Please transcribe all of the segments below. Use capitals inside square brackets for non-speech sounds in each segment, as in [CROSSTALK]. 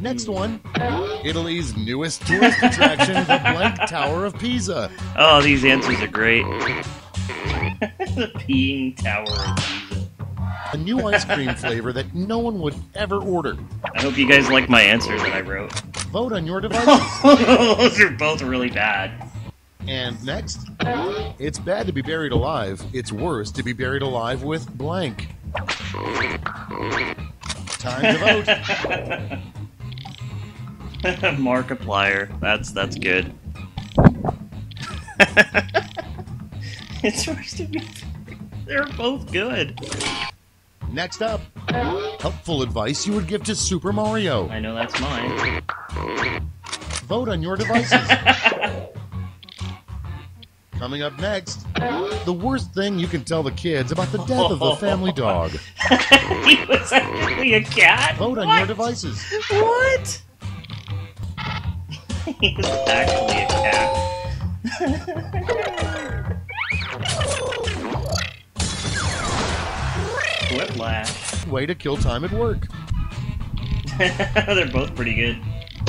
Next hmm. one Italy's newest tourist attraction, the Blank Tower of Pisa. Oh, these answers are great. [LAUGHS] the peeing tower of Pisa. A new ice cream flavor that no one would ever order. I hope you guys like my answers that I wrote. Vote on your [LAUGHS] device. Those are both really bad. and next, it's bad to be buried alive. It's worse to be buried alive with blank. Time to vote. [LAUGHS] [LAUGHS] Markiplier. That's that's good. [LAUGHS] it's worse to be. [LAUGHS] They're both good. Next up, helpful advice you would give to Super Mario. I know that's mine. Vote on your devices. Coming up next, the worst thing you can tell the kids about the death of the family dog. he was actually a cat. Vote on What? your devices. What? He was actually a cat. Quiplash. Way to kill time at work. [LAUGHS] They're both pretty good. [LAUGHS]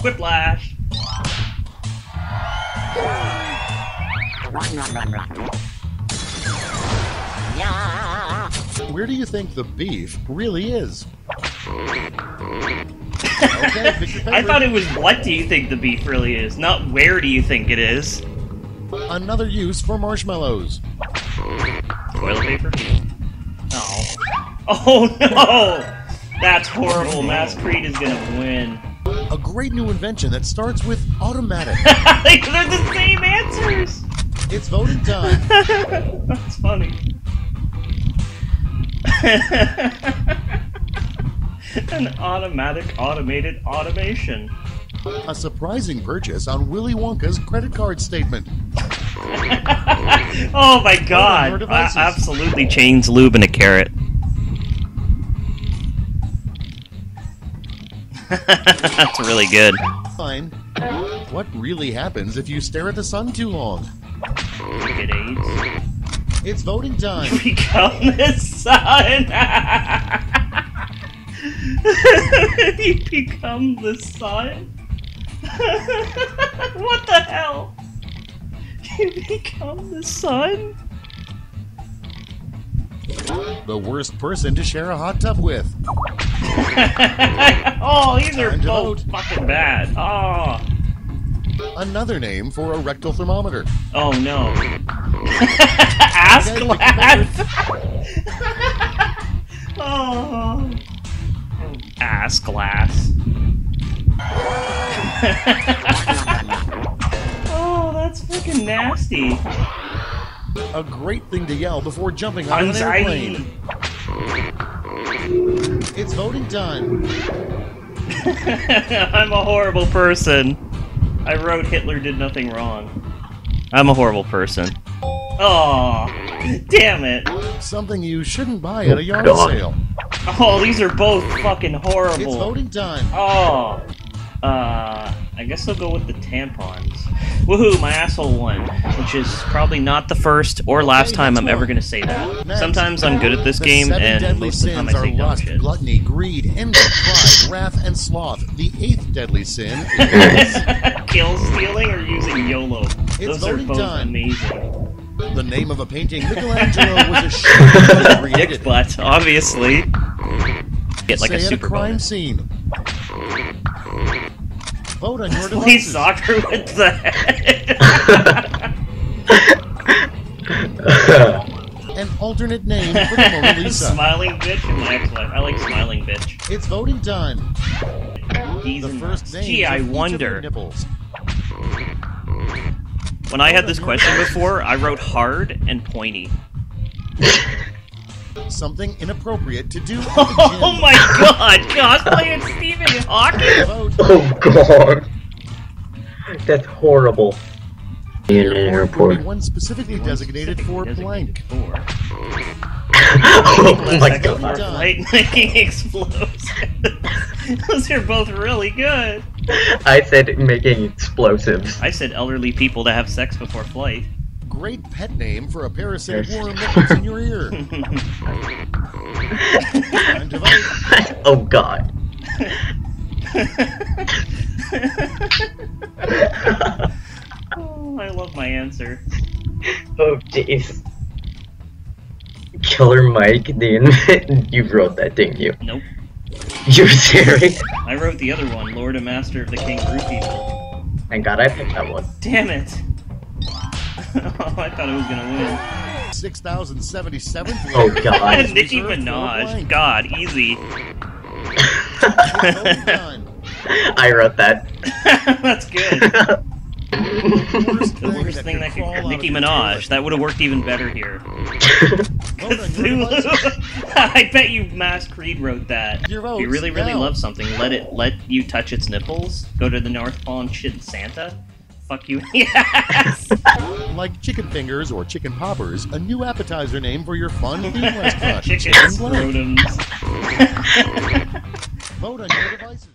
Quiplash. Where do you think the beef really is? Okay, I thought it was what do you think the beef really is, not where do you think it is. Another use for marshmallows. Toilet paper? Oh. Oh [LAUGHS] no! That's horrible. Mass Creed is gonna win. A great new invention that starts with automatic. [LAUGHS] They're the same answers! It's voting time. [LAUGHS] That's funny. [LAUGHS] An automatic automated automation. A surprising purchase on Willy Wonka's credit card statement. [LAUGHS] Oh my god! A- absolutely chains lube and a carrot. [LAUGHS] That's really good. Fine. What really happens if you stare at the sun too long? Get AIDS. It's voting time. Become the sun! [LAUGHS] you become the sun? [LAUGHS] what the hell? You become the sun? The worst person to share a hot tub with. [LAUGHS] oh, these are Time both fucking bad. Oh. Another name for a rectal thermometer. Oh no. Ass Ass glass. oh, that's freaking nasty. A great thing to yell before jumping out of an airplane. It's voting time. [LAUGHS] I'm a horrible person. I wrote Hitler did nothing wrong. I'm a horrible person. Oh, damn it. Something you shouldn't buy at a yard God. sale. Oh, these are both fucking horrible. It's voting time. Oh, uh, I guess I'll go with the tampons. Woohoo, my asshole won, which is probably not the first or last Okay, time I'm ever gonna say that. Next. Sometimes I'm good at this The game, and most of the time I say dumb shit. gluttony, greed, envy, pride, [LAUGHS] wrath, and sloth. The eighth deadly sin is [LAUGHS] Kill stealing or using YOLO. Those are both time. amazing. the name of a painting Michelangelo [LAUGHS] was a shit Dick butt, obviously. Get like Say a super a crime bonus. scene. Vote on your [LAUGHS] Play devices. soccer with the head. [LAUGHS] [LAUGHS] An alternate name for the Mona Lisa. Smiling bitch and my ex-wife. I like smiling bitch. It's voting time. He's The first name. Gee, I wonder. When I had this question before, I wrote hard and pointy. Something inappropriate to do. At [LAUGHS] the Oh gym. my god, cosplaying Stephen Hawking? Oh god. That's horrible. In an airport. one specifically designated for blank. [LAUGHS] For. oh my Voting god. time. Light making explosives. [LAUGHS] Those are both really good. I said making explosives. I said elderly people to have sex before flight. Great pet name for a parasitic worm that gets in your ear. Time to vote. Oh god. [LAUGHS] oh, I love my answer. oh jeez. Killer Mike, the [LAUGHS] you wrote that, didn't you? Nope. You're serious? I wrote the other one, Lord and Master of the Kangaroo People. Thank God I picked that one. Damn it! Oh, [LAUGHS] I thought it was gonna win. 6,077th. Oh, God. [LAUGHS] Nicki Minaj. God, easy. [LAUGHS] I wrote that. That's good. Worst The worst thing that crawl out could. of Nicki your Minaj. That would have worked even better here. Vote on your devices. I bet you Mass Creed wrote that. Your If you really, really now. love something, let it let you touch its nipples. Go to the North Pole and shit Santa fuck you. [LAUGHS] yes. like chicken fingers or chicken poppers, a new appetizer name for your fun [LAUGHS] theme restaurant. chicken scrotums. Vote on your devices.